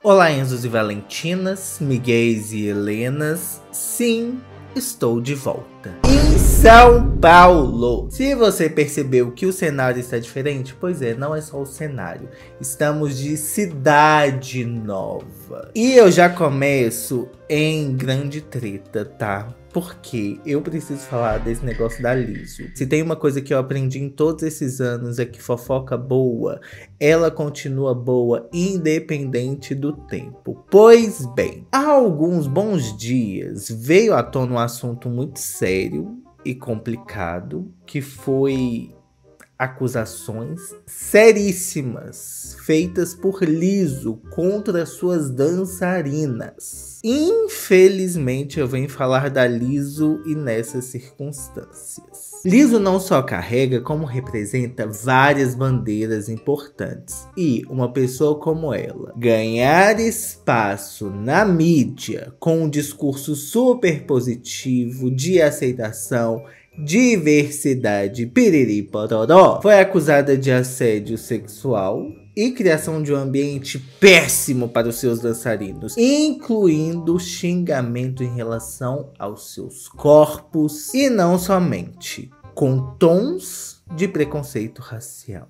Olá, Enzos e Valentinas, Miguéis e Helenas. Sim, estou de volta. Em São Paulo! Se você percebeu que o cenário está diferente, pois é, não é só o cenário. Estamos de cidade nova. E eu já começo em grande treta, tá? Porque eu preciso falar desse negócio da Liso. Se tem uma coisa que eu aprendi em todos esses anos é que fofoca boa, ela continua boa independente do tempo. Pois bem, há alguns bons dias veio à tona um assunto muito sério e complicado, que foi acusações seríssimas feitas por Liso contra suas dançarinas. Infelizmente, eu venho falar da Liso e nessas circunstâncias. Liso não só carrega, como representa várias bandeiras importantes. E uma pessoa como ela ganhar espaço na mídia com um discurso super positivo de aceitação diversidade piriri pororó, foi acusada de assédio sexual e criação de um ambiente péssimo para os seus dançarinos, incluindo xingamento em relação aos seus corpos e não somente, com tons de preconceito racial.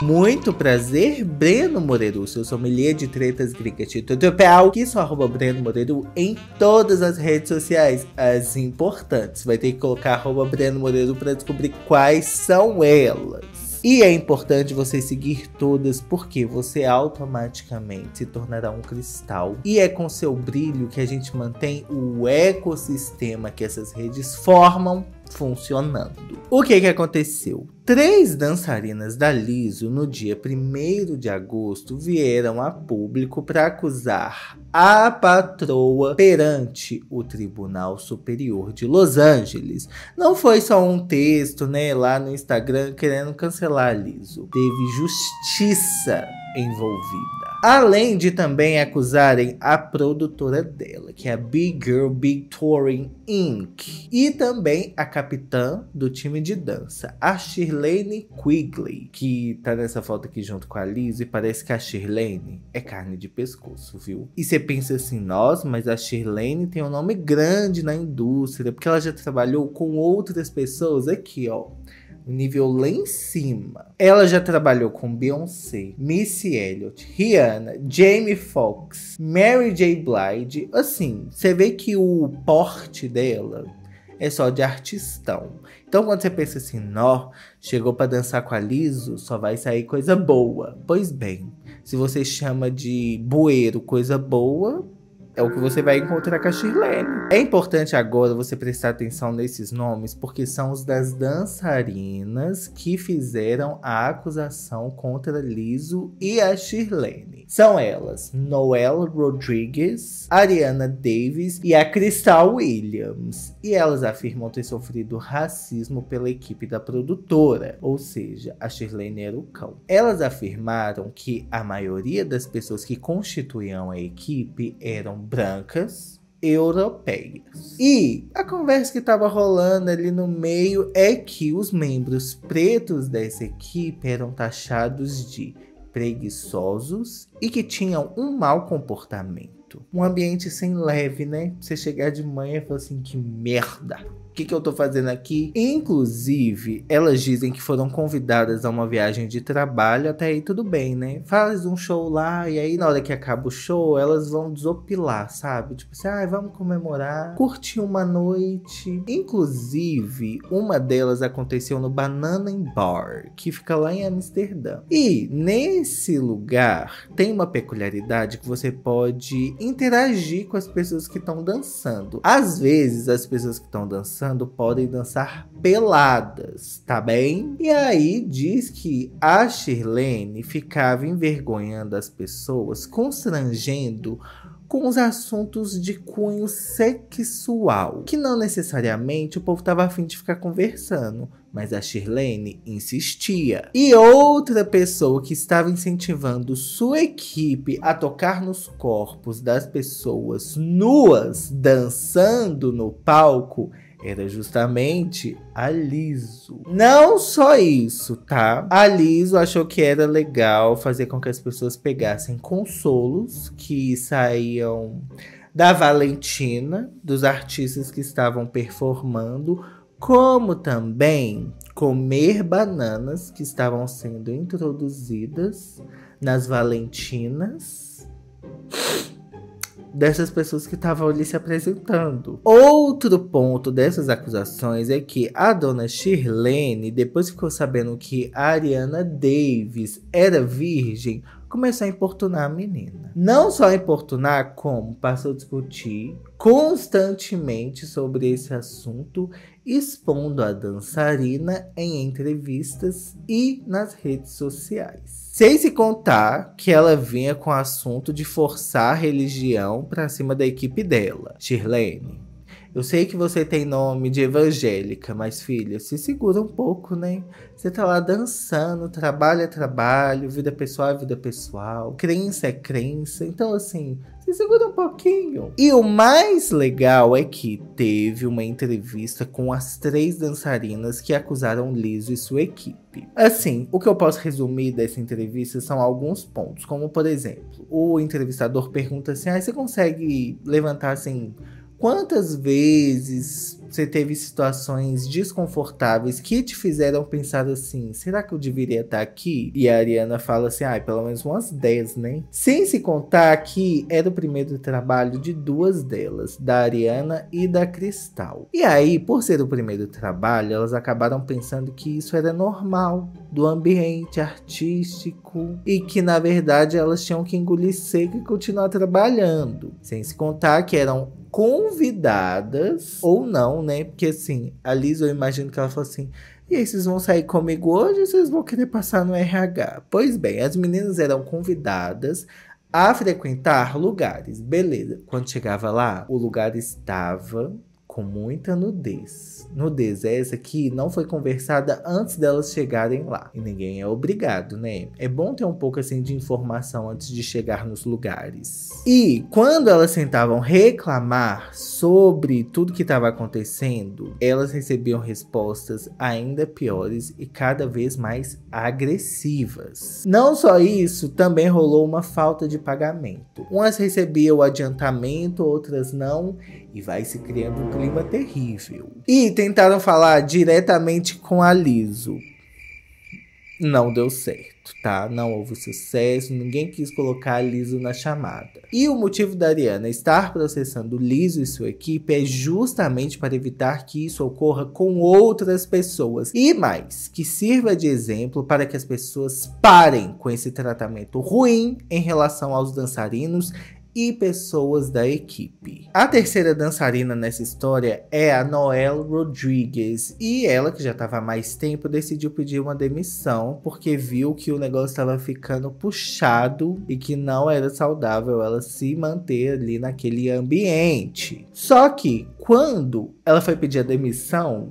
Muito prazer, Breno Moreiro, seu sommelier de tretas gringas tutorial, que só arroba Breno Moreiro em todas as redes sociais, as importantes. Vai ter que colocar arroba Breno Moreiro para descobrir quais são elas. E é importante você seguir todas porque você automaticamente se tornará um cristal. E é com seu brilho que a gente mantém o ecossistema que essas redes formam funcionando. O que que aconteceu? Três dançarinas da Liso, no dia 1 de agosto, vieram a público para acusar a patroa perante o Tribunal Superior de Los Angeles. Não foi só um texto, né, lá no Instagram querendo cancelar a Liso. Teve justiça envolvida. Além de também acusarem a produtora dela, que é a Big Girl Big Touring Inc. E também a capitã do time de dança, a Shirlene Quigley, que tá nessa foto aqui junto com a Liz e parece que a Shirlene é carne de pescoço, viu? E você pensa assim, nossa, mas a Shirlene tem um nome grande na indústria, porque ela já trabalhou com outras pessoas aqui, ó nível lá em cima. Ela já trabalhou com Beyoncé, Missy Elliott, Rihanna, Jamie Foxx, Mary J. Blige. Assim, você vê que o porte dela é só de artistão. Então quando você pensa assim, nó, chegou para dançar com a Liso, só vai sair coisa boa. Pois bem, se você chama de bueiro coisa boa, é o que você vai encontrar com a Shirlene. É importante agora você prestar atenção nesses nomes, porque são os das dançarinas que fizeram a acusação contra Liso e a Shirlene. São elas Noel Rodrigues, Ariana Davis e a Crystal Williams. E elas afirmam ter sofrido racismo pela equipe da produtora, ou seja, a Shirlene era o cão. Elas afirmaram que a maioria das pessoas que constituíam a equipe eram brancas europeias. E a conversa que estava rolando ali no meio é que os membros pretos dessa equipe eram taxados de preguiçosos e que tinham um mau comportamento. Um ambiente sem leve, né? Você chegar de manhã e falar assim: que merda! Que, que eu tô fazendo aqui? Inclusive, elas dizem que foram convidadas a uma viagem de trabalho, até aí tudo bem, né? Faz um show lá, e aí na hora que acaba o show, elas vão desopilar, sabe? Tipo assim, ah, vamos comemorar, curtir uma noite. Inclusive, uma delas aconteceu no Banana Bar, que fica lá em Amsterdã. E nesse lugar tem uma peculiaridade que você pode interagir com as pessoas que estão dançando. Às vezes, as pessoas que estão dançando dançando podem dançar peladas, tá bem? E aí diz que a Shirlene ficava envergonhando as pessoas, constrangendo com os assuntos de cunho sexual, que não necessariamente o povo estava afim de ficar conversando, mas a Shirlene insistia. E outra pessoa que estava incentivando sua equipe a tocar nos corpos das pessoas nuas dançando no palco era justamente a Liso. Não só isso, tá? A Liso achou que era legal fazer com que as pessoas pegassem consolos que saíam da Valentina, dos artistas que estavam performando, como também comer bananas que estavam sendo introduzidas nas Valentinas dessas pessoas que estavam ali se apresentando. Outro ponto dessas acusações é que a dona Shirlene, depois ficou sabendo que a Ariana Davis era virgem, começou a importunar a menina. Não só importunar, como passou a discutir constantemente sobre esse assunto, expondo a dançarina em entrevistas e nas redes sociais. Sem se contar que ela vinha com o assunto de forçar a religião para cima da equipe dela. Shirlene, eu sei que você tem nome de evangélica, mas filha, se segura um pouco, né? Você tá lá dançando, trabalho é trabalho, vida pessoal é vida pessoal, crença é crença. Então, assim, se segura um pouquinho. E o mais legal é que teve uma entrevista com as três dançarinas que acusaram Liso e sua equipe. Assim, o que eu posso resumir dessa entrevista são alguns pontos, como por exemplo, o entrevistador pergunta assim: ah, você consegue levantar assim Quantas vezes você teve situações desconfortáveis que te fizeram pensar assim: será que eu deveria estar aqui? E a Ariana fala assim: ai, ah, pelo menos umas 10, né? Sem se contar que era o primeiro trabalho de duas delas, da Ariana e da Cristal. E aí, por ser o primeiro trabalho, elas acabaram pensando que isso era normal do ambiente artístico e que na verdade elas tinham que engolir seco e continuar trabalhando. Sem se contar que eram convidadas ou não, né? Porque assim, a Liz, eu imagino que ela falou assim: e aí, vocês vão sair comigo hoje ou vocês vão querer passar no RH? Pois bem, as meninas eram convidadas a frequentar lugares. Beleza. Quando chegava lá, o lugar estava com muita nudez. Nudez essa que não foi conversada antes delas chegarem lá. E ninguém é obrigado, né? É bom ter um pouco assim de informação antes de chegar nos lugares. E quando elas tentavam reclamar sobre tudo que estava acontecendo, elas recebiam respostas ainda piores e cada vez mais agressivas. Não só isso, também rolou uma falta de pagamento. Umas recebiam o adiantamento, outras não, e vai se criando um clima terrível. E tentaram falar diretamente com a Liso. Não deu certo, tá? Não houve sucesso, ninguém quis colocar a Liso na chamada. E o motivo da Ariana estar processando Liso e sua equipe é justamente para evitar que isso ocorra com outras pessoas. E mais, que sirva de exemplo para que as pessoas parem com esse tratamento ruim em relação aos dançarinos e pessoas da equipe. A terceira dançarina nessa história é a Noel Rodrigues e ela, que já estava há mais tempo, decidiu pedir uma demissão porque viu que o negócio estava ficando puxado e que não era saudável ela se manter ali naquele ambiente. Só que quando ela foi pedir a demissão,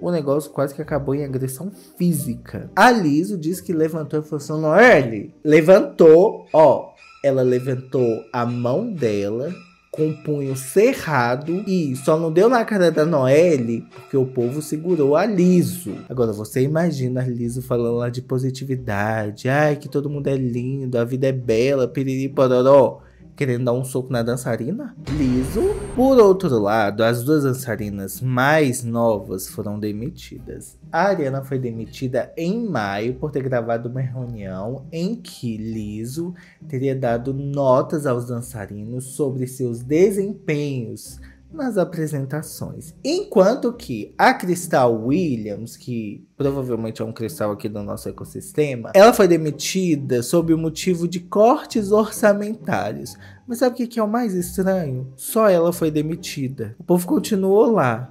o negócio quase que acabou em agressão física. A Liso disse que levantou e falou assim: Noelle, levantou, ó, ela levantou a mão dela com o punho cerrado e só não deu na cara da Noelle porque o povo segurou a Liso. Agora você imagina a Liso falando lá de positividade, ai que todo mundo é lindo, a vida é bela, piriri pororó querendo dar um soco na dançarina? Liso. Por outro lado, as duas dançarinas mais novas foram demitidas. A Ariana foi demitida em maio por ter gravado uma reunião em que Liso teria dado notas aos dançarinos sobre seus desempenhos nas apresentações. Enquanto que a Crystal Williams, que provavelmente é um cristal aqui do nosso ecossistema, ela foi demitida sob o motivo de cortes orçamentários. Mas sabe o que é o mais estranho? Só ela foi demitida. O povo continuou lá.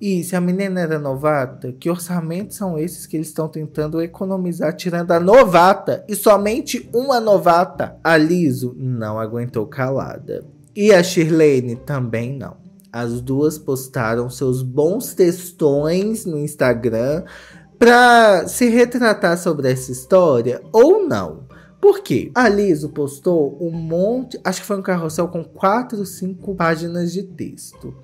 E se a menina era novata, que orçamentos são esses que eles estão tentando economizar tirando a novata? E somente uma novata, a Liso, não aguentou calada. E a Shirlene também não. As duas postaram seus bons textões no Instagram para se retratar sobre essa história ou não. Por quê? A Liso postou um monte, acho que foi um carrossel com quatro, cinco páginas de texto.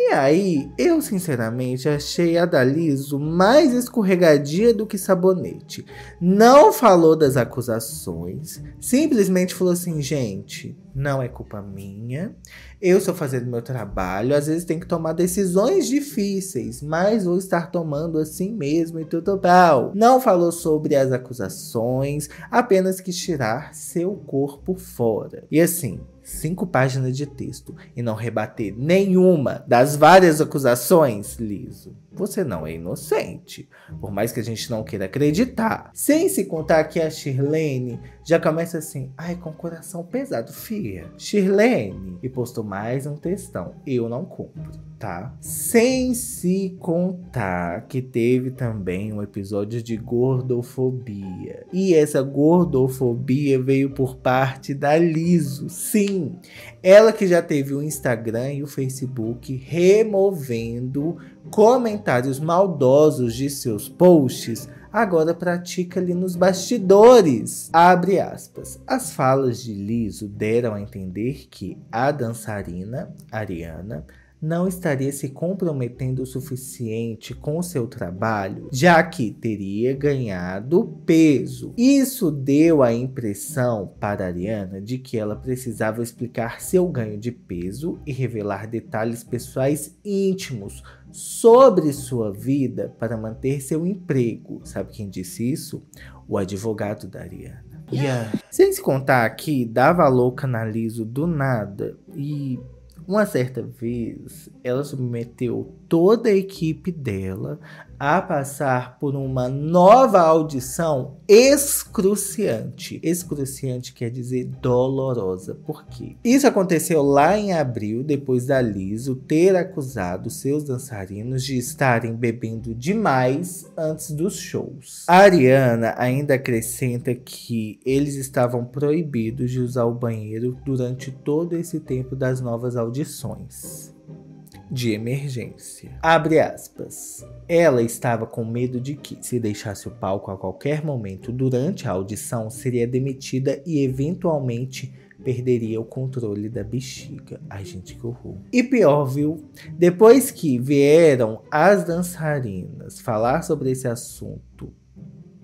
E aí, eu sinceramente achei a da Liso mais escorregadia do que sabonete. Não falou das acusações, simplesmente falou assim: gente, não é culpa minha. Eu estou fazendo meu trabalho, às vezes tem que tomar decisões difíceis, mas vou estar tomando assim mesmo e tudo tal. Não falou sobre as acusações, apenas quis tirar seu corpo fora. E assim, cinco páginas de texto e não rebater nenhuma das várias acusações, liso você não é inocente. Por mais que a gente não queira acreditar. Sem se contar que a Shirlene já começa assim, ai, com o coração pesado, fia. Shirlene. E postou mais um textão. Eu não compro, tá? Sem se contar que teve também um episódio de gordofobia. E essa gordofobia veio por parte da Liso. Sim, ela que já teve o Instagram e o Facebook removendo comentários maldosos de seus posts, agora pratica ali nos bastidores. Abre aspas. As falas de Liso deram a entender que a dançarina, Ariana, não estaria se comprometendo o suficiente com o seu trabalho, já que teria ganhado peso. Isso deu a impressão para Ariana de que ela precisava explicar seu ganho de peso e revelar detalhes pessoais íntimos sobre sua vida para manter seu emprego. Sabe quem disse isso? O advogado da Ariana. Yeah. Sem se contar que dava louca na Liso do nada e uma certa vez, ela submeteu toda a equipe dela a passar por uma nova audição excruciante. Excruciante quer dizer dolorosa. Por quê? Isso aconteceu lá em abril, depois da Liso ter acusado seus dançarinos de estarem bebendo demais antes dos shows. A Ariana ainda acrescenta que eles estavam proibidos de usar o banheiro durante todo esse tempo das novas audições de emergência. Abre aspas. Ela estava com medo de que, se deixasse o palco a qualquer momento durante a audição, seria demitida e eventualmente perderia o controle da bexiga. Ai, gente, que horror. E pior, viu? Depois que vieram as dançarinas falar sobre esse assunto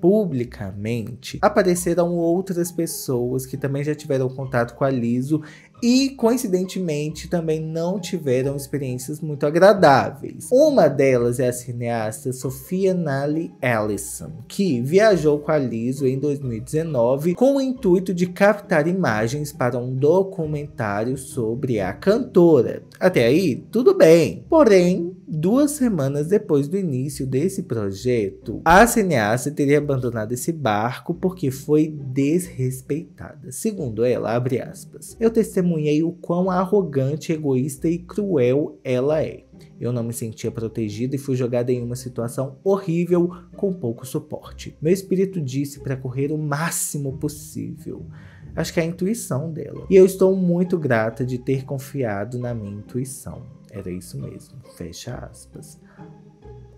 publicamente, apareceram outras pessoas que também já tiveram contato com a Liso e, coincidentemente, também não tiveram experiências muito agradáveis. Uma delas é a cineasta Sofia Nally Ellison, que viajou com a Liso em 2019 com o intuito de captar imagens para um documentário sobre a cantora. Até aí, tudo bem. Porém, duas semanas depois do início desse projeto, a cineasta teria abandonado esse barco porque foi desrespeitada. Segundo ela, abre aspas, eu testemunhei o quão arrogante, egoísta e cruel ela é. Eu não me sentia protegida e fui jogada em uma situação horrível com pouco suporte. Meu espírito disse para correr o máximo possível. Acho que é a intuição dela. E eu estou muito grata de ter confiado na minha intuição. Era isso mesmo. Fecha aspas.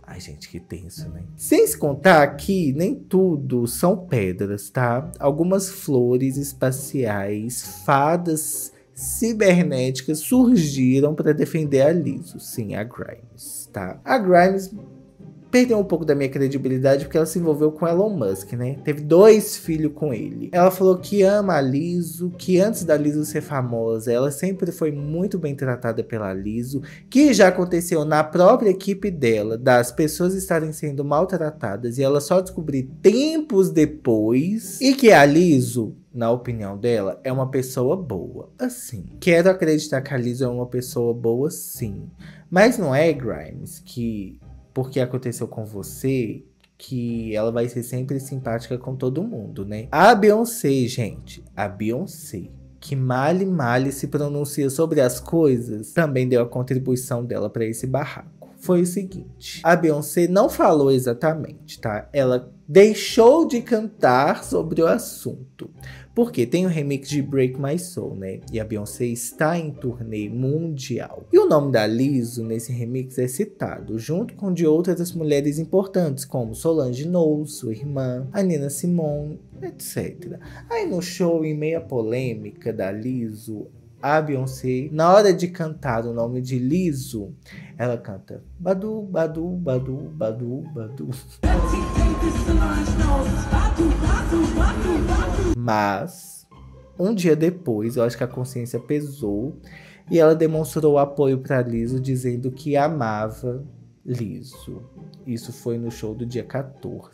Ai, gente, que tenso, né? Sem se contar que nem tudo são pedras, tá? Algumas flores espaciais, fadas cibernéticas surgiram para defender a Liso. Sim, a Grimes, tá? A Grimes perdeu um pouco da minha credibilidade porque ela se envolveu com Elon Musk, né? Teve dois filhos com ele. Ela falou que ama a Liso, que antes da Liso ser famosa, ela sempre foi muito bem tratada pela Liso, que já aconteceu na própria equipe dela, das pessoas estarem sendo maltratadas e ela só descobrir tempos depois, e que a Liso na opinião dela, é uma pessoa boa. Assim, quero acreditar que a Liso é uma pessoa boa, sim. Mas não é, Grimes, que porque aconteceu com você, que ela vai ser sempre simpática com todo mundo, né? A Beyoncé, gente, a Beyoncé, que male male se pronuncia sobre as coisas, também deu a contribuição dela para esse barraco. Foi o seguinte, a Beyoncé não falou exatamente, tá? Ela deixou de cantar sobre o assunto. Porque tem o remix de Break My Soul, né? E a Beyoncé está em turnê mundial. E o nome da Lizzo nesse remix é citado, junto com de outras mulheres importantes, como Solange Knowles, sua irmã, a Nina Simone, etc. Aí no show, em meia polêmica da Lizzo, a Beyoncé, na hora de cantar o nome de Liso, ela canta Badu, Badu, Badu, Badu, Badu. Mas, um dia depois, eu acho que a consciência pesou e ela demonstrou apoio para Liso, dizendo que amava Liso. Isso foi no show do dia 14.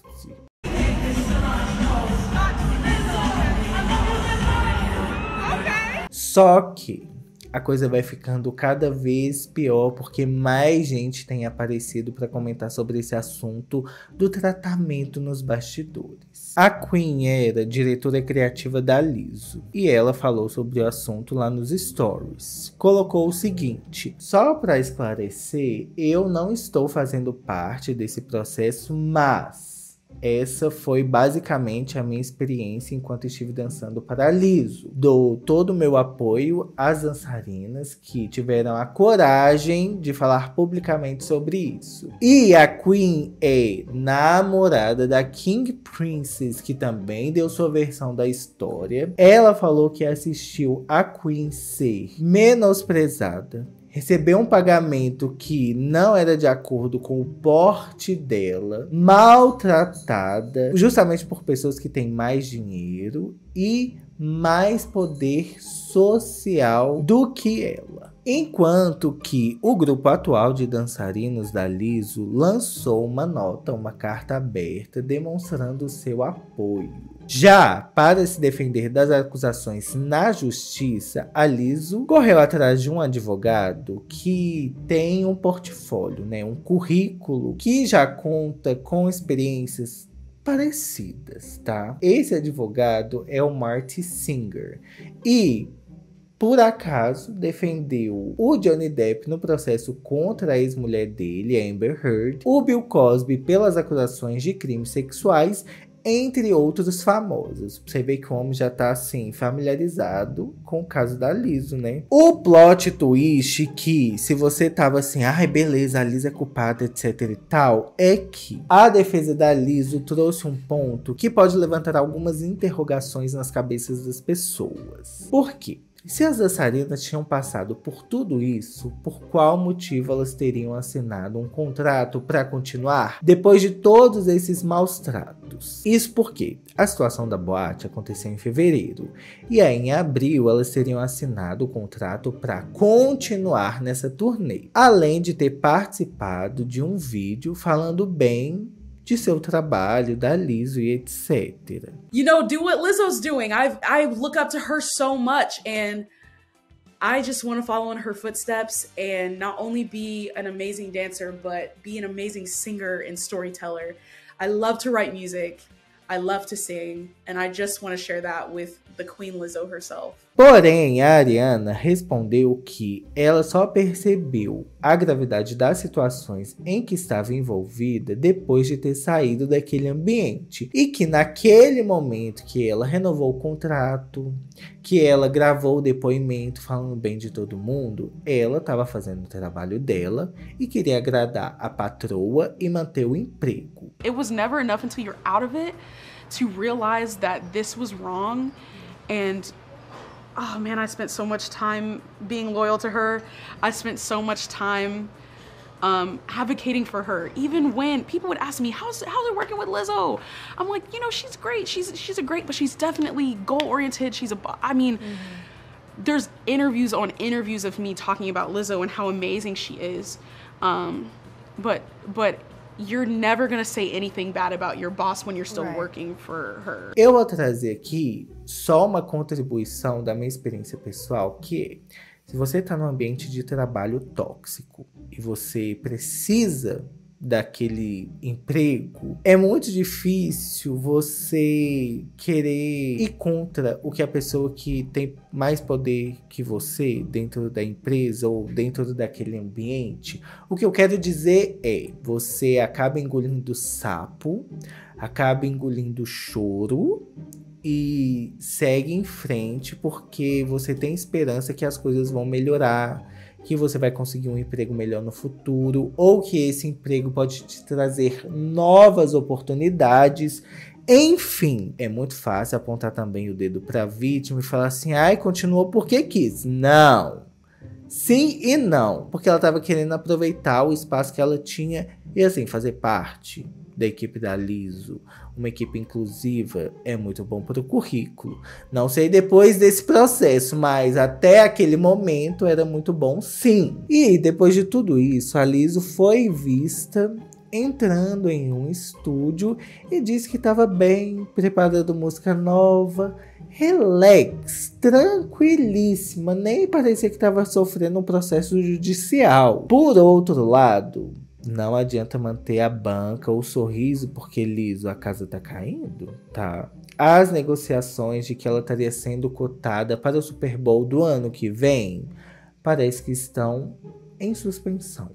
Só que a coisa vai ficando cada vez pior porque mais gente tem aparecido para comentar sobre esse assunto do tratamento nos bastidores. A Queen era diretora criativa da Liso e ela falou sobre o assunto lá nos stories. Colocou o seguinte: só para esclarecer, eu não estou fazendo parte desse processo, mas essa foi basicamente a minha experiência enquanto estive dançando para Liso. Dou todo o meu apoio às dançarinas que tiveram a coragem de falar publicamente sobre isso. E a Queen é namorada da King Princess, que também deu sua versão da história. Ela falou que assistiu a Queen ser menosprezada recebeu um pagamento que não era de acordo com o porte dela, maltratada, justamente por pessoas que têm mais dinheiro e mais poder social do que ela. Enquanto que o grupo atual de dançarinos da Liso lançou uma nota, uma carta aberta demonstrando seu apoio. Já para se defender das acusações na justiça, a Liso correu atrás de um advogado que tem um portfólio, né, um currículo que já conta com experiências parecidas, tá? Esse advogado é o Marty Singer e por acaso defendeu o Johnny Depp no processo contra a ex-mulher dele, Amber Heard, o Bill Cosby pelas acusações de crimes sexuais entre outros famosos. Você vê que o homem já tá assim, familiarizado com o caso da Liso, né? O plot twist que, se você tava assim, ai, beleza, a Liso é culpada, etc e tal, é que a defesa da Liso trouxe um ponto que pode levantar algumas interrogações nas cabeças das pessoas. Por quê? Se as dançarinas tinham passado por tudo isso, por qual motivo elas teriam assinado um contrato para continuar? Depois de todos esses maus tratos? Isso porque a situação da boate aconteceu em fevereiro. E aí em abril elas teriam assinado o contrato para continuar nessa turnê, além de ter participado de um vídeo falando bem de seu trabalho, da Lizzo e etc. You know, do what Lizzo's doing. I I look up to her so much and I just want to follow in her footsteps and not only be an amazing dancer but be an amazing singer and storyteller. I love to write music. I love to sing and I just want to share that with the Queen Lizzo herself. Porém, a Ariana respondeu que ela só percebeu a gravidade das situações em que estava envolvida depois de ter saído daquele ambiente e que naquele momento que ela renovou o contrato, que ela gravou o depoimento falando bem de todo mundo, ela estava fazendo o trabalho dela e queria agradar a patroa e manter o emprego. It was never enough until you're out of it to realize that this was wrong and oh man, I spent so much time being loyal to her. I spent so much time um, advocating for her. Even when people would ask me, "How's how's it working with Lizzo?" I'm like, you know, she's great. She's she's a great, but she's definitely goal oriented. She's a, I mean. Mm-hmm. There's interviews on interviews of me talking about Lizzo and how amazing she is, um, but but you're never gonna say anything bad about your boss when you're still right. working for her. Eu vou trazer aqui só uma contribuição da minha experiência pessoal, que é, se você está num ambiente de trabalho tóxico e você precisa daquele emprego, é muito difícil você querer ir contra o que a pessoa que tem mais poder que você dentro da empresa ou dentro daquele ambiente. O que eu quero dizer é, você acaba engolindo sapo, acaba engolindo choro e segue em frente porque você tem esperança que as coisas vão melhorar que você vai conseguir um emprego melhor no futuro ou que esse emprego pode te trazer novas oportunidades Enfim, é muito fácil apontar também o dedo para a vítima e falar assim: ai, continuou porque quis. Não. Sim e não, porque ela estava querendo aproveitar o espaço que ela tinha e assim fazer parte da equipe da Liso, uma equipe inclusiva, é muito bom para o currículo. Não sei depois desse processo, mas até aquele momento era muito bom, sim. E depois de tudo isso, a Liso foi vista entrando em um estúdio e disse que estava bem, preparando música nova, relax, tranquilíssima, nem parecia que estava sofrendo um processo judicial. Por outro lado, não adianta manter a banca ou o sorriso porque liso a casa tá caindo, tá? As negociações de que ela estaria sendo cotada para o Super Bowl do ano que vem parece que estão em suspensão,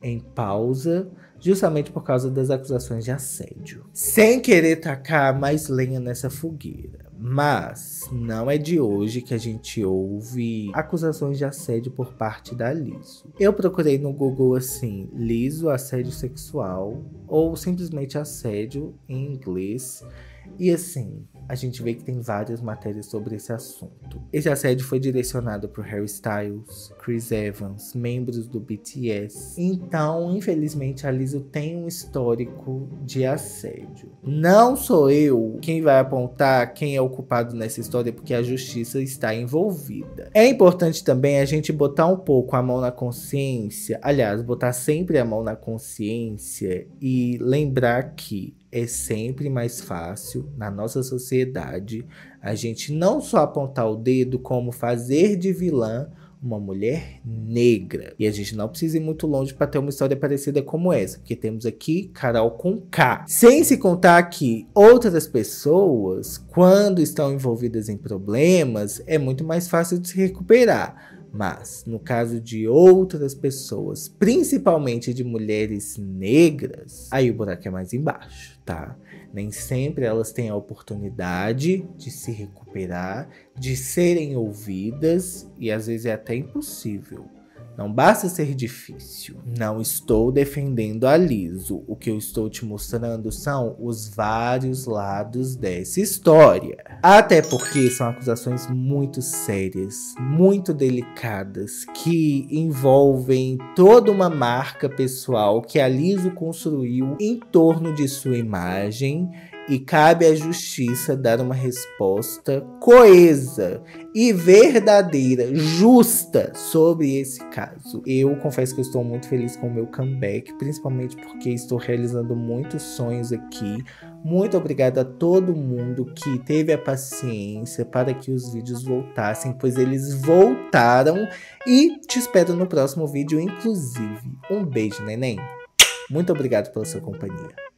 em pausa, justamente por causa das acusações de assédio. Sem querer tacar mais lenha nessa fogueira, mas não é de hoje que a gente ouve acusações de assédio por parte da Liso. Eu procurei no Google assim, Liso assédio sexual ou simplesmente assédio em inglês. E assim, a gente vê que tem várias matérias sobre esse assunto. Esse assédio foi direcionado por Harry Styles, Chris Evans, membros do BTS. Então, infelizmente, a Lizzo tem um histórico de assédio. Não sou eu quem vai apontar quem é o culpado nessa história, porque a justiça está envolvida. É importante também a gente botar um pouco a mão na consciência, aliás, botar sempre a mão na consciência e lembrar que é sempre mais fácil na nossa sociedade a gente não só apontar o dedo, como fazer de vilã uma mulher negra. E a gente não precisa ir muito longe para ter uma história parecida como essa, porque temos aqui Carol com K. Sem se contar que outras pessoas, quando estão envolvidas em problemas, é muito mais fácil de se recuperar. Mas, no caso de outras pessoas, principalmente de mulheres negras, aí o buraco é mais embaixo, tá? Nem sempre elas têm a oportunidade de se recuperar, de serem ouvidas e às vezes é até impossível. Não basta ser difícil. Não estou defendendo a Liso. O que eu estou te mostrando são os vários lados dessa história. Até porque são acusações muito sérias, muito delicadas, que envolvem toda uma marca pessoal que a Liso construiu em torno de sua imagem e cabe à justiça dar uma resposta coesa e verdadeira, justa sobre esse caso. Eu confesso que eu estou muito feliz com o meu comeback, principalmente porque estou realizando muitos sonhos aqui. Muito obrigado a todo mundo que teve a paciência para que os vídeos voltassem, pois eles voltaram e te espero no próximo vídeo, inclusive. Um beijo, neném. Muito obrigado pela sua companhia.